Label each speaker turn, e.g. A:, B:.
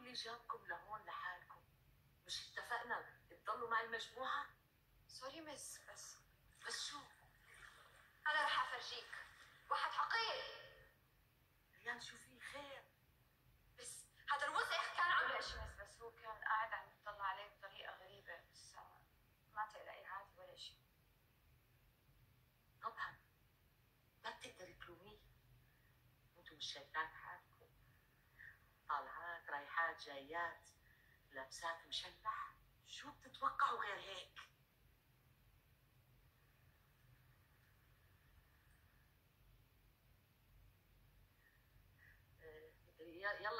A: اللي جابكم لهون لحالكم. مش اتفقنا؟ تضلوا مع المجموعة؟
B: سوري مس بس
A: بس شو؟
B: أنا رح أفرجيك. واحد حقير.
A: ريان شو في خير؟
B: بس هذا الوسخ كان عم ولا شيء مس بس هو كان قاعد عم يطلع عليه بطريقة غريبة بس ما تقلقي عادي ولا شيء.
A: طبعا. ما بتقدري تلوميه. أنتم مش شايفين جايات لابسات مشلح شو بتتوقعوا غير هيك؟ يلا